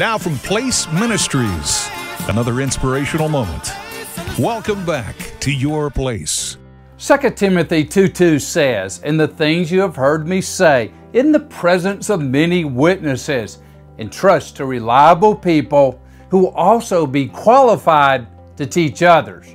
Now from Place Ministries, another inspirational moment. Welcome back to your place. 2 Timothy 2 2 says, In the things you have heard me say in the presence of many witnesses, entrust to reliable people who will also be qualified to teach others.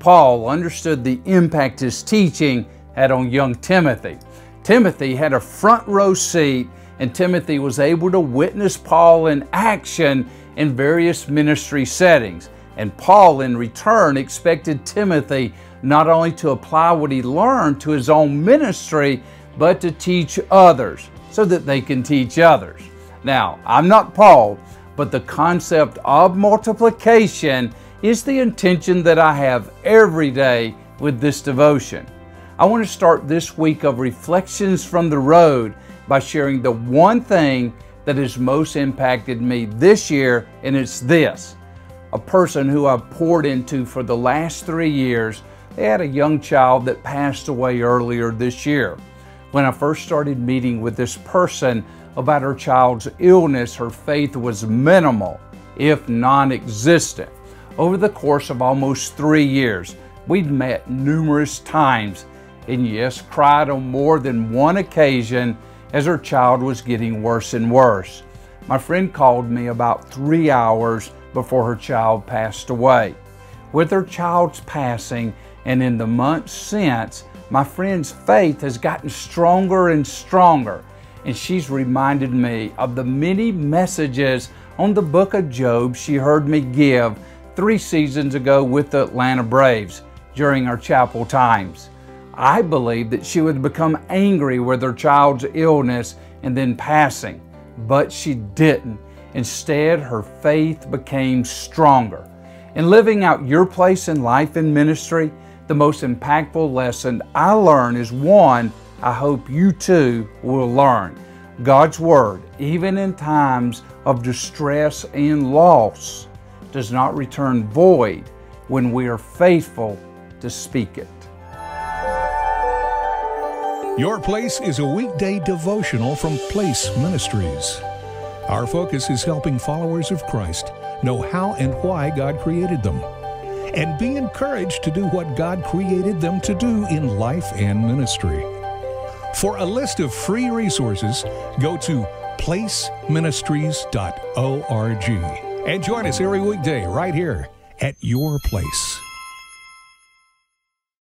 Paul understood the impact his teaching had on young Timothy. Timothy had a front row seat, and Timothy was able to witness Paul in action in various ministry settings. And Paul, in return, expected Timothy not only to apply what he learned to his own ministry, but to teach others so that they can teach others. Now, I'm not Paul, but the concept of multiplication is the intention that I have every day with this devotion. I want to start this week of Reflections from the Road by sharing the one thing that has most impacted me this year, and it's this. A person who I've poured into for the last three years, they had a young child that passed away earlier this year. When I first started meeting with this person about her child's illness, her faith was minimal, if non existent. Over the course of almost three years, we'd met numerous times and, yes, cried on more than one occasion as her child was getting worse and worse. My friend called me about three hours before her child passed away. With her child's passing and in the months since, my friend's faith has gotten stronger and stronger, and she's reminded me of the many messages on the book of Job she heard me give three seasons ago with the Atlanta Braves during our chapel times. I believed that she would become angry with her child's illness and then passing, but she didn't. Instead, her faith became stronger. In living out your place in life and ministry, the most impactful lesson I learned is one I hope you too will learn. God's Word, even in times of distress and loss, does not return void when we are faithful to speak it. Your Place is a weekday devotional from Place Ministries. Our focus is helping followers of Christ know how and why God created them and be encouraged to do what God created them to do in life and ministry. For a list of free resources, go to placeministries.org and join us every weekday right here at your place.